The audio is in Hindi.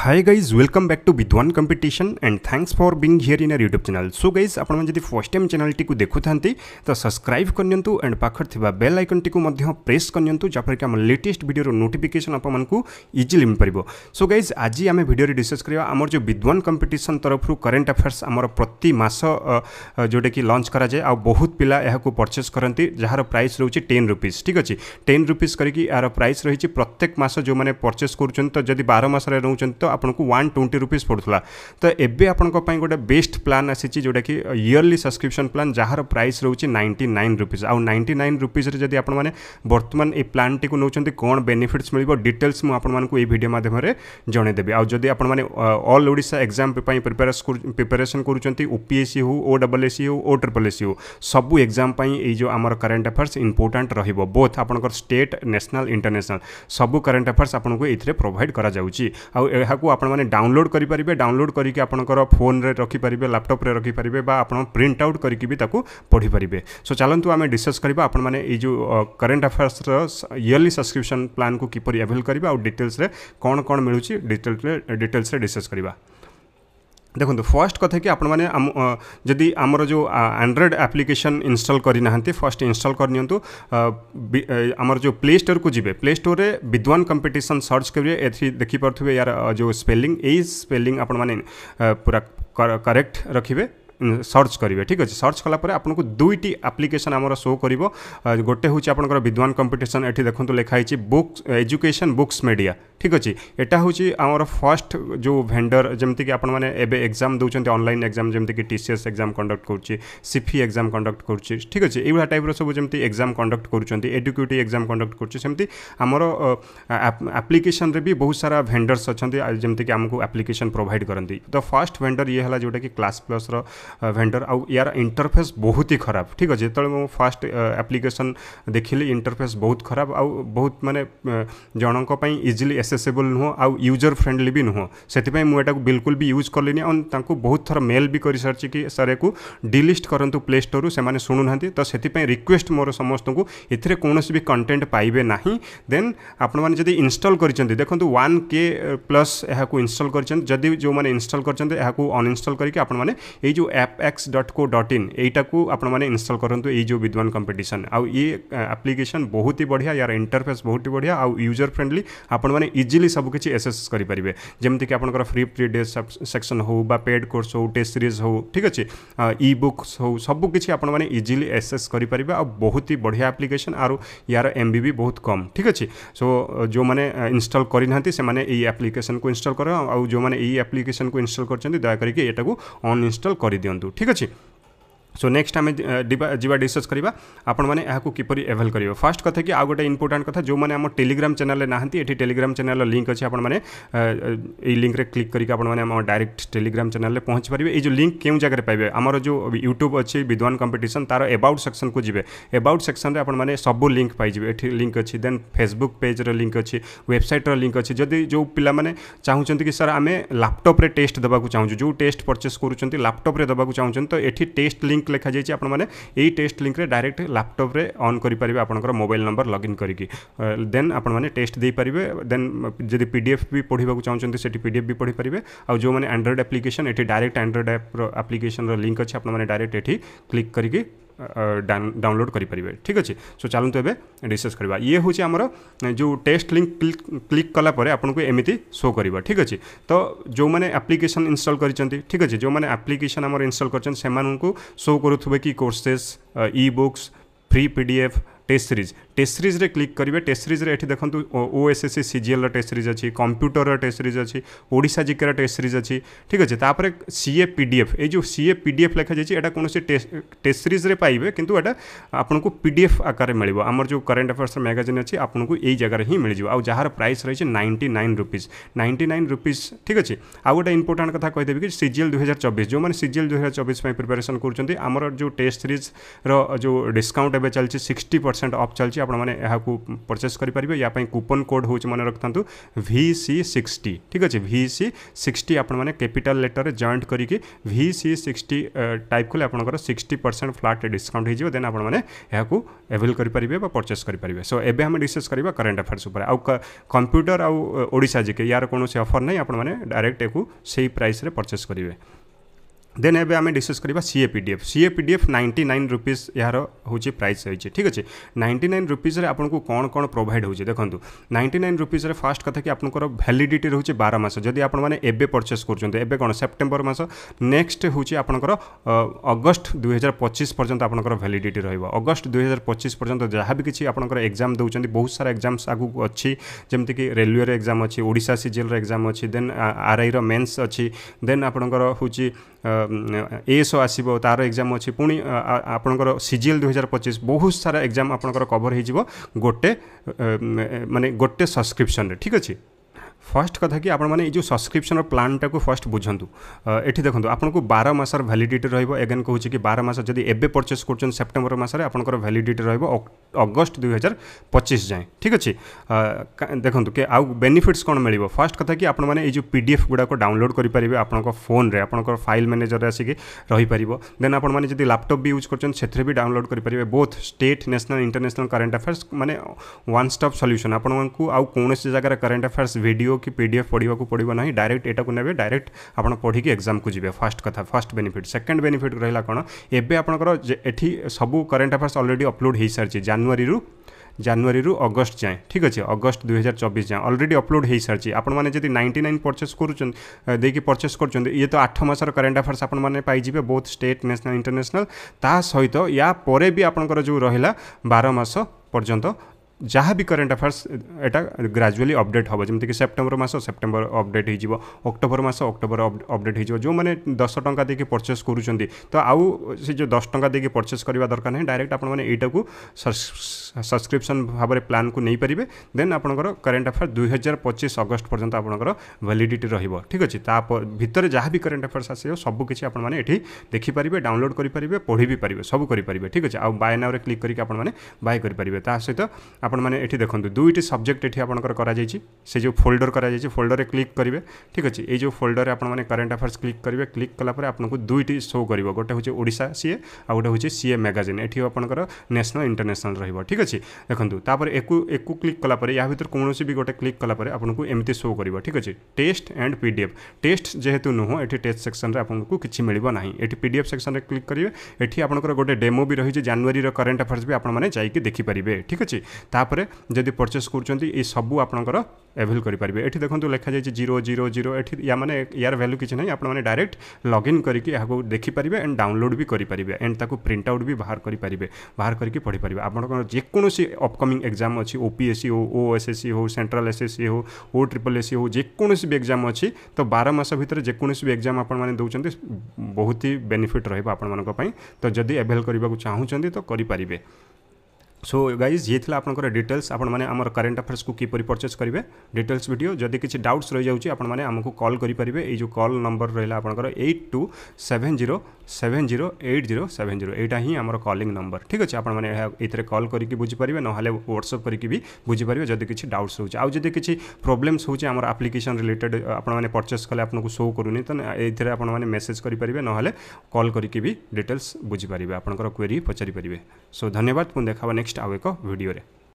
hi guys welcome back to Vidwan competition and thanks for being here in our YouTube channel so guys आपण जदि फर्स्ट टाइम चैनल टी देखु तो सब्सक्राइब करनी एंड पाखर थिबा बेल आइकन टी प्रेस करनी जहाँ कि आम लेटेस्ट भिडियो नोटिफिकेसन आपण इजिली मिल पारिबो सो गाइज आज आम भिडियो डिस्कस करवा आम जो विद्वान कंपिटन तरफ करेन्ट अफेयर्स आमर प्रति जोटा कि लंच कराए आ बहुत पिला यह परचेस करती जार प्राइस रोचे टेन रुपीज ठीक अच्छे टेन रुपीज करके यार प्राइस रही प्रत्येक मस जो मैंने परचेस करुँच तो जदि बार मसरे तो আপনক 120 রুপিস পড়ছলা তো এবে আপনক পাই গটা বেস্ট প্ল্যান আছে যেডা কি ইয়ারলি সাবস্ক্রিপশন প্ল্যান যাহার প্রাইস রহুচি 99 রুপিস আউ 99 রুপিস রে যদি আপন মানে বর্তমান এই প্লান্ট টি কো লওচন্তি কোন বেনিফিটস মিলিবো ডিটেইলস ম আমি আপন মানক এই ভিডিও মাধ্যমেরে জনে দেবে আউ যদি আপন মানে অল ওড়িশা এক্সাম পই পাই প্রিপার স্কর प्रिपरेशन করুচন্তি ও পিসি হু ও ডব্লিউ এস ইউ ও ট্রিপল এস ইউ সবু এক্সাম পই এই জো আমর কারেন্ট অ্যাফেয়ার্স ইম্পর্ট্যান্ট রহিবো বোথ আপনক স্টেট ন্যাশনাল ইন্টারন্যাশনাল সবু কারেন্ট অ্যাফেয়ার্স আপনক এই থরে প্রভাইড করা যাওচি আউ ତାକୁ ଆପଣମାନେ ଡାଉନଲୋଡ଼ କରିପାରିବେ ଡାଉନଲୋଡ଼ କରିକି ଆପଣଙ୍କର ଫୋନ୍ରେ ରଖିପାରିବେ ଲ୍ୟାପଟପ୍ରେ ରଖିପାରିବେ ବା ଆପଣ ପ୍ରିଣ୍ଟ ଆଉଟ୍ କରିକି ବି ତାକୁ ପଢ଼ିପାରିବେ ସୋ ଚାଲନ୍ତୁ ଆମେ ଡିସ୍କସ୍ କରିବା ଆପଣମାନେ ଏଇ ଯେଉଁ କରେଣ୍ଟ ଆଫେୟାର୍ସର ଇୟର୍ଲି ସବସ୍କ୍ରିପ୍ସନ୍ ପ୍ଲାନ୍କୁ କିପରି ଆଭେଲ୍ କରିବା ଆଉ ଡିଟେଲ୍ସରେ କ'ଣ କ'ଣ ମିଳୁଛି ଡିଟେଲ୍ସରେ ଡିଟେଲ୍ସରେ ଡିସ୍କସ୍ କରିବା ଦେଖନ୍ତୁ ଫାର୍ଷ୍ଟ କଥା କି ଆପଣମାନେ ଆମ ଯଦି ଆମର ଯେଉଁ ଆଣ୍ଡ୍ରଏଡ଼୍ ଆପ୍ଲିକେସନ୍ ଇନଷ୍ଟଲ୍ କରିନାହାନ୍ତି ଫାର୍ଷ୍ଟ ଇନଷ୍ଟଲ୍ କରିନିଅନ୍ତୁ ଆମର ଯେଉଁ ପ୍ଲେ ଷ୍ଟୋର୍କୁ ଯିବେ ପ୍ଲେ ଷ୍ଟୋର୍ରେ ବିଦ୍ୱାନ କମ୍ପିଟିସନ୍ ସର୍ଚ୍ଚ କରିବେ ଏଠି ଦେଖିପାରୁଥିବେ ୟାର ଯେଉଁ ସ୍ପେଲିଂ ଏଇ ସ୍ପେଲିଂ ଆପଣମାନେ ପୁରା କରେକ୍ଟ ରଖିବେ सर्च करेंगे ठीक अच्छे सर्च कलापर आपको दुईट आप्लिकेसन आम शो कर गोटे हूँ आप विद्वान कंपिटन ये देखते लिखाई बुक्स एजुकेशन बुक्स मीडिया ठीक अच्छे एटा हूँ आम फर्स्ट जो भेडर जमीक आपने एक्जाम एग्जाम दौरान अनलाइन एग्जाम जमीक टीसीएस एक्जाम कंडक्ट कर सीफी एक्जाम कंडक्ट कर ठीक अच्छे यहाँ टाइप सब जमी एक्जाम कंडक्ट करुक्यूट एक्जाम कंडक्ट कर आप्लिकेसन भी बहुत सारा भेडर्स अच्छा जमीक आमको आप्लिकेसन प्रोभाइड करती तो फास्ट भेडर ये है जोटा कि क्लास प्लस वेंडर आउ यार इंटरफेस बहुत ही खराब ठीक अच्छे जो फास्ट आप्लिकेसन देखिली इंटरफेस बहुत खराब आउ बहुत मानने जनक इजिली एसेसेबल नुह आउ यूजर फ्रेंडली भी नुह से मुझे बिल्कुल भी यूज कले बहुत थर मेल भी कर सारी कि सर को डिलिस्ट करूँ प्ले स्टोर से तो से रिक्वेस्ट मोर समस्त को इतने कौन भी कंटेन्ट पाइबे ना दे आपण इनस्टल कर देखो वन के प्लस यहाँ इनस्टल कर इनस्टल करके आपने ये एपएक्स डट को डट इन यहीटा यू आपस्टल करूँ ये जो विद्वान कंपिटन आउ ये आप्लिकेसन बहुत ही बढ़िया यार इंटरफेस बहुत ही बढ़िया आउ यूजर फ्रेंडली आपने इजिली सबकि एसेस करेंगे जमीक आप फ्री फ्री डे सेक्शन हो पेड कोर्स हो टेस्ट सीरीज हो ठीक अच्छे इ बुक्स हो सबकि इजिली एसेस करेंगे आ बहुत ही बढ़िया आप्लिकेसन आर यार एम भी बहुत कम ठीक अच्छे सो जो मैंने इनस्टल करना से आप्लिकेसन को इनस्टल कर आउ जो मैंने यही आप्लिकेसन को इनस्टल कर दया करके यू कर दिखाई ঠিক আছে सो नेक्स्ट आम जी डिस्कस करवा आपण किपर एभेल कर फास्ट कथ कि आउ गोटे इंपोर्टां कथ जो मैंने टेलीग्राम चैनल ना ये टेलीग्राम चैनल लिंक अच्छे आपने लिंक रे क्लिक करके डायरेक्ट टेलीग्राम चैनल में पहुँच पारे ये लिंक क्यों जगह पाइबे आमर जो यूट्यूब अच्छी विद्वान कंपिटन तार एबाउट सेक्शन को जी एबाउट सेक्शन में आपने सब लिंक पाइबे ये लिंक अच्छी देन फेसबुक पेज्र लिंक अच्छी वेबसाइट्र लिंक अच्छी जदि जो पाने चाहूँ कि सर आम लैपटप्रे टेस्ट देवाक चाहूँ जो टेस्ट परचेस करूँ लैपटप्रे देवाक चाहूँ तो ये टेस्ट लिंक लिंक लिखाई आपने टेस्ट लिंक में डायरेक्ट लैपटप्रे अन करेंगे आप मोबाइल नंबर लगइन करी देन आपने टेस्ट दे पारे देन जब पीडफ भी पढ़ाक चाहते से पीडफ भी पढ़ी पारे आज जो मैंने आंड्रोड आप्लिकेसन ये डायरेक्ट आंड्रोड आप्र लिंक अच्छे आपने डायरेक्ट ये क्लिक करके डाउनलोड करें ठीक अच्छे सो चलतु एवं डिस्कस करवा ये हूँ आमर जो टेस्ट लिंक क्लिक कलापर आपको एमती शो कर ठीक अच्छे तो जो मैंने आप्लिकेसन इनस्टल कर ठीक अच्छे जो मैंने आप्लिकेसन आम इनस्टल कर शो करुवे कि कोर्सेस इ books free P D F test series test series रे क्लिक करेंगे टेस्ट सीरीज रे एठी देखंतु ओएसएससी सीजीएल रा टेस्ट सीरीज अछि कंप्यूटर रा टेस्ट सीरीज अछि ओडिसा जिके रा टेस्ट सीरीज अछि ठीक अछि तापर सीए पीडीएफ ए जो सीए पीडीएफ लेखा जाय छि एटा कोनोसी टेस्ट टेस्ट सीरीज रे पाइबे किंतु एटा आपन को पीडीएफ आकार मिलबो हमर जो करंट अफेयर्स मैगजीन अछि आपन को एई जगह रे ही मिल जइबो आ जहार प्राइस रहै छि 99 रुपीस 99 रुपीस ठीक अछि आ गोटा इंपोर्टेंट कथा कह देबी कि सीजीएल 2024 जो माने सीजीएल 2024 पै प्रिपरेशन करछन हमर जो टेस्ट सीरीज रो जो डिस्काउंट एबे चल छि 60% ऑफ चल छि आपने परचेस करेंगे यापाई कूपन कोड हूँ मन सी सिक्सटी ठीक अच्छे V C sixty capital letter में जयंट करके भि सी सिक्सटी टाइप कले आप सिक्सटी परसेंट फ्लाट डिस्काउंट हो देन एभेल करेंगे परचेस करेंगे सो एवं आम डिस्कस करवा करेन्ट अफेयर्स आउ कंप्यूटर आउ ओा के यार कौन से अफर नहीं आपने डायरेक्ट एक प्राइस परचेस करेंगे দেন এবে আমি ডিসকস করা CA PDF CA PDF ninety nine rupees এর হচ্ছে প্রাইস রয়েছে ঠিক আছে নাইন্টি নাইন রুপিজে আপনার কোণ কোণ প্রোভাইড হচ্ছে দেখুন নাইন্টি নাইন রুপিজে ফার্স্ট কথা কি আপনার ভ্যালিডিটি রয়েছে বার মাস যদি আপনার এবে পরচেস করছেন এবে কোণ সেপ্টেম্বর মাস নেক্সট হচ্ছে আপনার অগস্ট দুই হাজার পঁচিশ পর্যন্ত আপনার ভ্যালিডিটি রহব অগস্ট দুই হাজার পঁচিশ পর্যন্ত যা বি কিছু আপনার এক্সাম দেছেন বহুত সারা এক্সামস আগুক অছি যেমিকি রেলওয়ের এক্সাম অছি ওড়শা সিজিএলর এক্সাম অছি দেন আরআইর মেন্স অছি দেন আপনার হচ্ছে ଏଏସ୍ଓ ଆସିବ ତା'ର ଏକ୍ଜାମ୍ ଅଛି ପୁଣି ଆପଣଙ୍କର ସିଜିଏଲ୍ ଦୁଇହଜାର ପଚିଶ ବହୁତ ସାରା ଏକ୍ଜାମ୍ ଆପଣଙ୍କର କଭର୍ ହୋଇଯିବ ଗୋଟେ ମାନେ ଗୋଟେ ସବସ୍କ୍ରିପ୍ସନ୍ରେ ଠିକ୍ ଅଛି ଫାର୍ଷ୍ଟ କଥା କି ଆପଣମାନେ ଏଇ ଯେଉଁ ସବସ୍କ୍ରିପ୍ସନ୍ର ପ୍ଲାନ୍ଟାକୁ ଫାର୍ଷ୍ଟ ବୁଝନ୍ତୁ ଏଠି ଦେଖନ୍ତୁ ଆପଣଙ୍କୁ ବାର ମାସର ଭ୍ୟାଲିଡ଼ିଟି ରହିବ ଏଗେନ୍ କହୁଛି କି ବାର ମାସ ଯଦି ଏବେ ପରଚେସ୍ କରୁଛନ୍ତି ସେପ୍ଟେମ୍ବର ମାସରେ ଆପଣଙ୍କର ଭ୍ୟାଲିଡ଼ିଟି ରହିବ ଅଗଷ୍ଟ ଦୁଇ ହଜାର ପଚିଶ ଯାଏଁ ଠିକ୍ ଅଛି ଦେଖନ୍ତୁ କି ଆଉ ବେନିଫିଟ୍ସ କ'ଣ ମିଳିବ ଫାର୍ଷ୍ଟ କଥା କି ଆପଣମାନେ ଏଇ ଯେଉଁ ପି ଡି ଏଫ୍ ଗୁଡ଼ାକ ଡାଉନଲୋଡ଼ କରିପାରିବେ ଆପଣଙ୍କ ଫୋନ୍ରେ ଆପଣଙ୍କର ଫାଇଲ୍ ମ୍ୟାନେଜର୍ରେ ଆସିକି ରହିପାରିବ ଦେନ୍ ଆପଣମାନେ ଯଦି ଲାପଟପ୍ ବି ୟୁଜ୍ କରୁଛନ୍ତି ସେଥିରେ ବି ଡାଉନଲୋଡ଼ କରିପାରିବେ both state national international current affairs ମାନେ ୱାନ୍ ଷ୍ଟପ୍ ସଲ୍ୟୁସନ୍ ଆପଣଙ୍କୁ ଆଉ କୌଣସି ଜାଗାରେ କରେଣ୍ଟ ଆଫେୟାର୍ସ ଭିଡ଼ିଓ कि पी डी एଫ୍ ପଢ଼ିବାକୁ ପଡ଼ିବ ନାହିଁ ଡାଇରେକ୍ଟ ଏଇଟାକୁ ନେବେ ଡାଇରେକ୍ଟ ଆପଣ ପଢ଼ିକି ଏକ୍ଜାମ୍କୁ ଯିବେ ଫାର୍ଷ୍ଟ କଥା ଫାର୍ଷ୍ଟ ବେନିଫିଟ୍ ସେକେଣ୍ଡ ବେନିଫିଟ୍ ରହିଲା କ'ଣ ଏବେ ଆପଣଙ୍କର ଏଠି ସବୁ କରେଣ୍ଟ ଆଫେୟାର୍ସ ଅଲରେଡ଼ି ଅପଲୋଡ଼ ହୋଇସାରିଛି ଜାନୁଆରୀରୁ ଜାନୁଆରୀରୁ ଅଗଷ୍ଟ ଯାଏଁ ଠିକ୍ ଅଛି ଅଗଷ୍ଟ ଦୁଇହଜାର ଚବିଶ ଯାଏଁ ଅଲରେଡ଼ି ଅପଲୋଡ଼ ହୋଇସାରିଛି ଆପଣମାନେ ଯଦି ନାଇଣ୍ଟି ନାଇନ୍ ପରଚେସ୍ କରୁଛନ୍ତି ଦେଇକି ପରଚେସ୍ କରୁଛନ୍ତି ଇଏ ତ ଆଠ ମାସର କରେଣ୍ଟ ଆଫେୟାର୍ସ ଆପଣମାନେ ପାଇଯିବେ ବହୁତ ଷ୍ଟେଟ୍ ନ୍ୟାସନାଲ୍ ଇଣ୍ଟରନ୍ୟାସନାଲ୍ ତା ସହିତ ୟା ପରେ ବି ଆପଣଙ୍କର ଯେଉଁ ରହିଲା ବାର ମାସ ପର୍ଯ୍ୟନ୍ତ जहाँ भी करेन्ट अफेयर्स एटा ग्राजुआली अपडेट हम जमीक सेप्टेम्बर मस सेप्टेम्बर अपडेट होक्टोबर अक्टोबर मस अक्टोबर अपडेट हो जो मैंने दस टाँग देखिए परचेस करूँ तो आउ से जो दस टाँग देखिए परचेस करवा दरकार ना डायरेक्ट आपटा को सब्सक्रिप्सन भाव में प्लां को नहीं पारे देन आपर करेन्ट अफेयर दुई हजार पचीस अगस्ट पर्यटन आपंकर भैलीडी रही है ठीक अच्छे भितर जहाँ भी करेन्ट अफेयर्स आसो सबकि आपठी देखिपर डाउनलोड करेंगे पढ़ी भी पारे सब करेंगे ठीक अच्छे आउ बाय नाउ क्लिक करके आप बाय करेंगे सहित आपठ देख दुईट सब्जेक्ट ये आपई से जो फोल्डर कर फोल्डर क्लिक करेंगे ठीक अच्छे ये जो फोल्डर आपेंट अफेयर्स क्लिक करेंगे क्लिक कालापर आपको दुईट शो कर गोटे हूँ ओडा सीए आ गोटे हूँ सीए मेगाजिन ये आपर न्यासनाल इंटरनेसनाल रोक ठीक अच्छे देखूँ एक क्लिक कालापर या भितर कौन भी गोटे क्लिक कालापर आपको एमती शो कर ठीक अच्छे test and P D F test जेहतु नुह ये टेस्ट सेक्शन में आपको किसी मिलना ना ये पी डी एफ सेक्शन में क्लिक करेंगे ये आप गोटे डेमो भी रही है जानवर रेन्ट अफेयर्स भी आपने जाकि देखिपारे ठीक अच्छे तापर जब परचेस कर सब आपर एभेल करेंगे ये देखो लेखा जाए जीरो जीरो जीरो मैंने यार भैल्यू किसी नहीं आप डायरेक्ट लगइन करके देखिपर एंड डाउनलोड भी करेंगे एंड ताक प्रिंट आउट भी बाहर करेंगे बाहर करके आप आपसी अपकमिंग एक्जाम अच्छी ओपीएससी हो ओ एस एस सी हो सेट्राल एस एस सी हो ओ ट्रिपल एससी हो जोसी एक्जाम अच्छी तो बार मस भर में जोसी भी एक्जाम आपंट बहुत ही बेनिफिट रही तो जदि एभेल करने को चाहूँ तो करें सो गाइज ये आपंकर डिटेल्स आपर करेन्ट अफेयर्स को किपर परचेज करेंगे डिटेल्स भिड जदि किसी डाउट्स रही जाऊँगी आपने कल करेंगे ये जो कल नंबर रहा है eight two seven zero seven zero eight zero seven zero यहाँ ही आम कलिंग नंबर ठीक अच्छे आपने कल करके बुझीपारे ना व्हाट्सअप करके भी बुझीपारे जदि किसी डाउट्स रोचे आज जदि किसी प्रोब्लेम्स होती है आप्लिकेसन रिलेटेड आपने परचेज कले आपको शो करूनी तो ये आपने मेसेज करेंगे ना कल करके भी डिटेल्स बुझीपरेंगे आपर क्वेरी पचारिपारे सो धन्यवाद पुणी देखा नेक्स्ट ନେକ୍ସଟ ଆଉ ଏକ ଭିଡ଼ିଓରେ